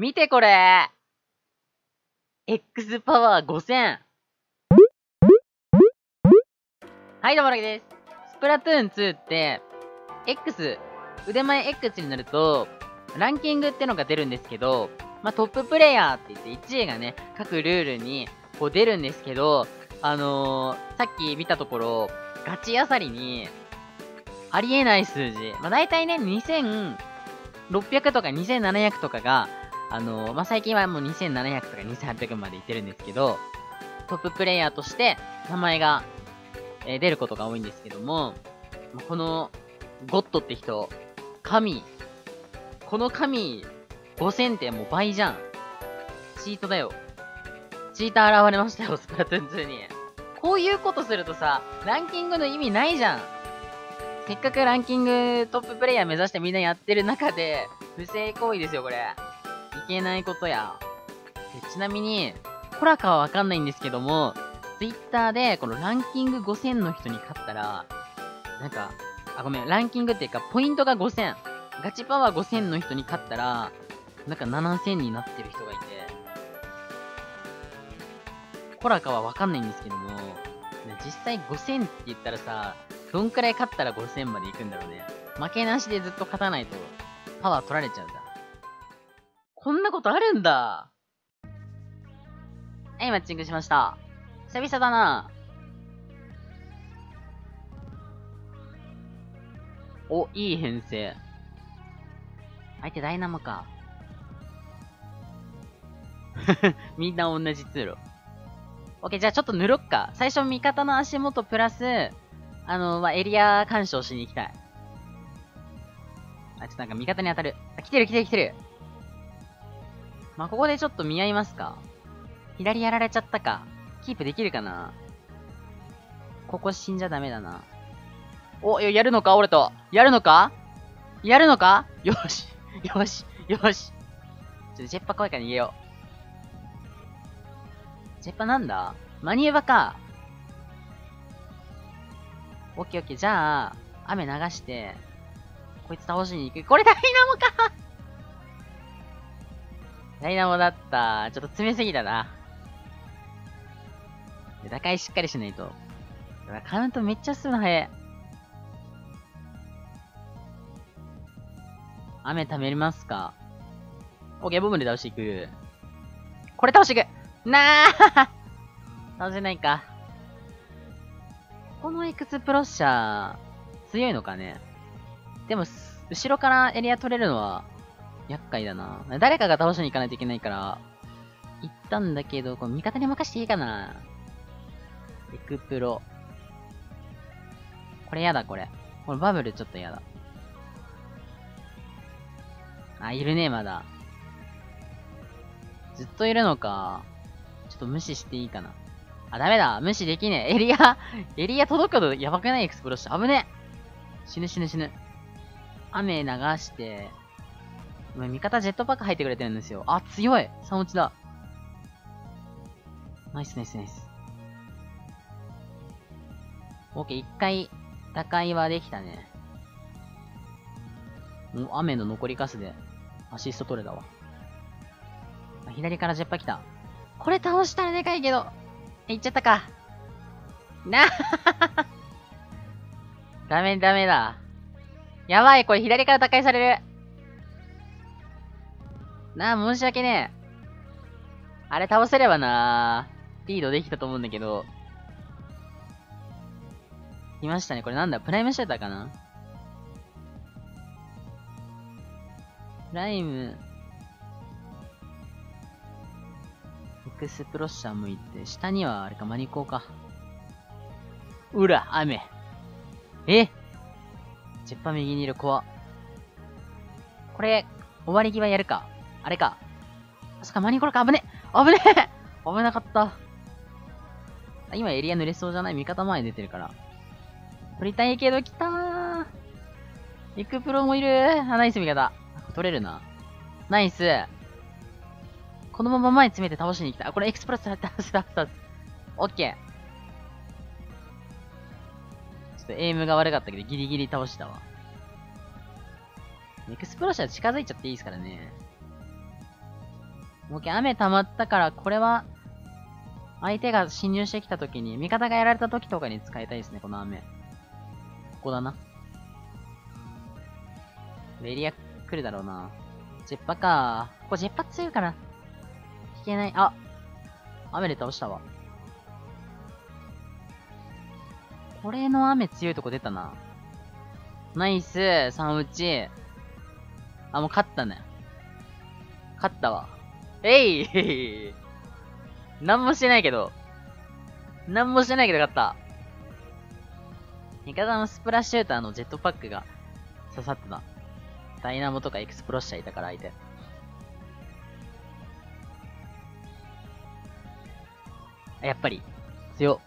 見てこれ !X パワー 5000! はい、どうも、らけです。スプラトゥーン2って、X、腕前 X になると、ランキングってのが出るんですけど、まあ、トッププレイヤーって言って1位がね、各ルールにこう出るんですけど、あのー、さっき見たところ、ガチあさりに、ありえない数字。まあ、大体ね、2600とか2700とかが、あの、まあ、最近はもう2700とか2800までいってるんですけど、トッププレイヤーとして名前が、えー、出ることが多いんですけども、この、ゴッドって人、神、この神、5000ってもう倍じゃん。チートだよ。チーター現れましたよ、スプラトゥーン2に。こういうことするとさ、ランキングの意味ないじゃん。せっかくランキングトッププレイヤー目指してみんなやってる中で、不正行為ですよ、これ。いけないことや。ちなみに、コラかはわかんないんですけども、ツイッターでこのランキング5000の人に勝ったら、なんか、あ、ごめん、ランキングっていうか、ポイントが5000。ガチパワー5000の人に勝ったら、なんか7000になってる人がいて、コラかはわかんないんですけども、実際5000って言ったらさ、どんくらい勝ったら5000まで行くんだろうね。負けなしでずっと勝たないと、パワー取られちゃうんだ。こんなことあるんだ。はい、マッチングしました。久々だな。お、いい編成。相手ダイナモか。みんな同じ通路。オッケー、じゃあちょっと塗ろっか。最初味方の足元プラス、あの、まあ、エリア干渉しに行きたい。あ、ちょっとなんか味方に当たる。あ、来てる来てる来てる。まあ、ここでちょっと見合いますか。左やられちゃったか。キープできるかなここ死んじゃダメだな。お、やるのか？俺と。やるのか？やるのか？よし。よし。よし。ちょっとジェッパ怖いから逃げよう。ジェッパなんだ？マニューバか。オッケーオッケー。じゃあ、雨流して、こいつ倒しに行く。これダイナモかダイナモだった？ちょっと詰めすぎたな。打開しっかりしないと。カウントめっちゃするの早い。雨貯めますか？オッケー、ボムで倒していく。これ倒していくなあ倒せないか。このエクスプロッシャー、強いのかね？でも、後ろからエリア取れるのは、厄介だな。誰かが倒しに行かないといけないから、行ったんだけど、これ味方に任していいかなエクプロ。これやだ、これ。これバブルちょっとやだ。あ、いるね、まだ。ずっといるのか。ちょっと無視していいかな。あ、ダメだ。無視できねえ。エリア、エリア届くのやばくない？エクスプロッシャー。危ねえ死ぬ死ぬ死ぬ。雨流して、味方ジェットパック入ってくれてるんですよ。あ、強い 3落ちだ。ナイスナイスナイス。オッケー、一回、打開はできたね。もう雨の残りカスで、アシスト取れたわ。左からジェッパ来た。これ倒したらでかいけど。いっちゃったか。なダメダメだ。やばい、これ左から打開される。なあ、申し訳ねえ。あれ倒せればなリードできたと思うんだけど。いましたね。これなんだプライムシューターかな？プライム、エクスプロッシャー向いて、下にはあれか、マニコーか。うら、雨。え？ジェッパ右にいる怖これ、終わり際やるか。あれか。あそっか、マニコロか、危ね危ね危なかった。今エリア濡れそうじゃない？味方前出てるから。取りたいけど来たー。エクプロもいるあ、ナイス味方。取れるな。ナイス。このまま前詰めて倒しに来た。あ、これエクスプレス倒す、倒す、倒す。オッケー。ちょっとエイムが悪かったけど、ギリギリ倒したわ。エクスプロッシャー近づいちゃっていいですからね。オッケー、雨溜まったから、これは、相手が侵入してきた時に、味方がやられた時とかに使いたいですね、この雨。ここだな。エリア来るだろうな。ジェッパか。ここジェッパ強いかな。引けない。あ雨で倒したわ。これの雨強いとこ出たな。ナイス、3落ち。あ、もう勝ったね。勝ったわ。えい 何もしてないけど。何もしてないけど勝った。味方のスプラシューターのジェットパックが刺さってた。ダイナモとかエクスプロッシャーいたから相手。やっぱり、強。